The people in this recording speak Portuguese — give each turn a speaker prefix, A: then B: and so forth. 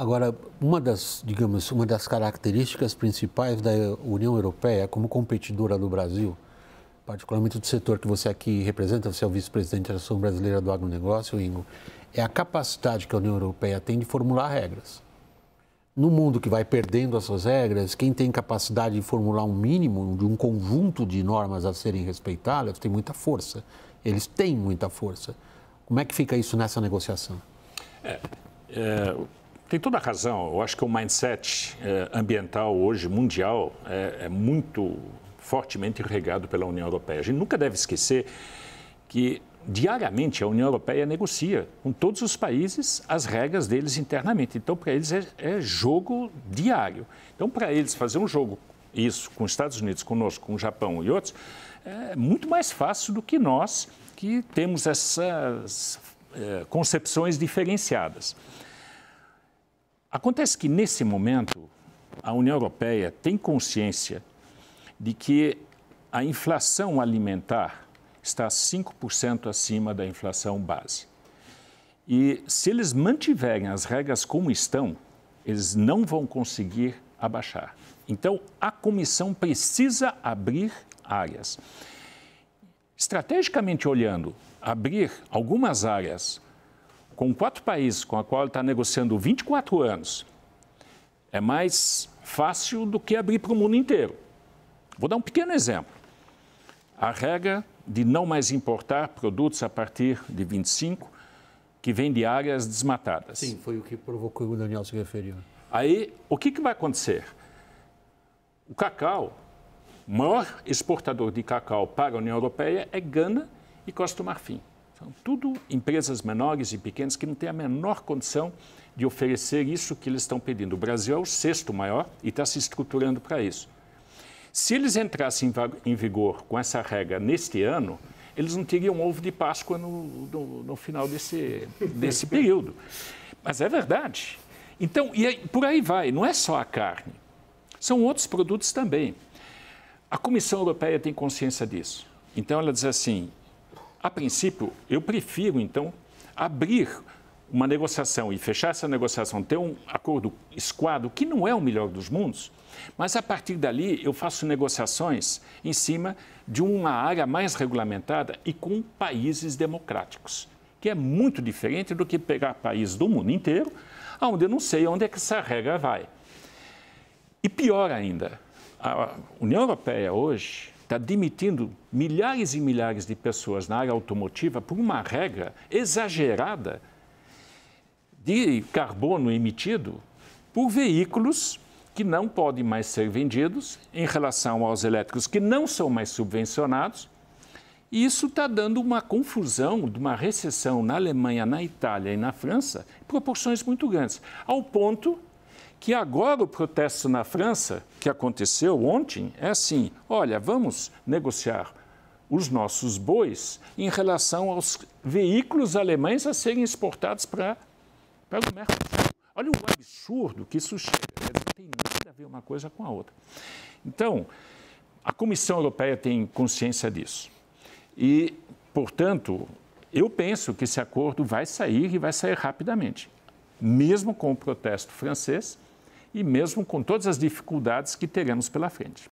A: Agora, uma das, digamos, uma das características principais da União Europeia como competidora do Brasil, particularmente do setor que você aqui representa, você é o vice-presidente da Associação Brasileira do Agronegócio, Ingo, é a capacidade que a União Europeia tem de formular regras. No mundo que vai perdendo as suas regras, quem tem capacidade de formular um mínimo de um conjunto de normas a serem respeitadas tem muita força. Eles têm muita força. Como é que fica isso nessa negociação?
B: É, é, tem toda a razão. Eu acho que o mindset é, ambiental hoje, mundial, é, é muito fortemente regado pela União Europeia. A gente nunca deve esquecer que diariamente a União Europeia negocia com todos os países as regras deles internamente. Então, para eles é, é, jogo diário. Então, para eles fazer um jogo, isso com os Estados Unidos, conosco, com o Japão e outros, é muito mais fácil do que nós que temos essas é, concepções diferenciadas. Acontece que, nesse momento, a União Europeia tem consciência de que a inflação alimentar está 5% acima da inflação base. E se eles mantiverem as regras como estão, eles não vão conseguir abaixar. Então, a comissão precisa abrir áreas. Estrategicamente olhando, abrir algumas áreas com quatro países com a qual ele está negociando 24 anos é mais fácil do que abrir para o mundo inteiro. Vou dar um pequeno exemplo. A regra de não mais importar produtos a partir de 25 que vem de áreas desmatadas.
A: Sim, foi o que provocou o Daniel se referiu.
B: Aí, o que, que vai acontecer? O cacau, o maior exportador de cacau para a União Europeia é Gana e Costa do Marfim. São tudo empresas menores e pequenas que não têm a menor condição de oferecer isso que eles estão pedindo. O Brasil é o sexto maior e está se estruturando para isso. Se eles entrassem em vigor com essa regra neste ano, eles não teriam ovo de Páscoa no, no, no final desse, desse período. Mas é verdade. Então, e aí, por aí vai, não é só a carne, são outros produtos também. A Comissão Europeia tem consciência disso. Então, ela diz assim: a princípio, eu prefiro, então, abrir uma negociação e fechar essa negociação, ter um acordo esquadro, que não é o melhor dos mundos, mas a partir dali eu faço negociações em cima de uma área mais regulamentada e com países democráticos, que é muito diferente do que pegar países do mundo inteiro, onde eu não sei onde é que essa regra vai. E pior ainda, a União Europeia hoje está demitindo milhares e milhares de pessoas na área automotiva por uma regra exagerada de carbono emitido por veículos que não podem mais ser vendidos em relação aos elétricos que não são mais subvencionados. E isso está dando uma confusão, uma recessão na Alemanha, na Itália e na França, proporções muito grandes, ao ponto que agora o protesto na França, que aconteceu ontem, é assim: olha, vamos negociar os nossos bois em relação aos veículos alemães a serem exportados para Pega o Mercosul. Olha o absurdo que isso chega. Não tem nada a ver uma coisa com a outra. Então, a Comissão Europeia tem consciência disso. E, portanto, eu penso que esse acordo vai sair e vai sair rapidamente, mesmo com o protesto francês e mesmo com todas as dificuldades que teremos pela frente.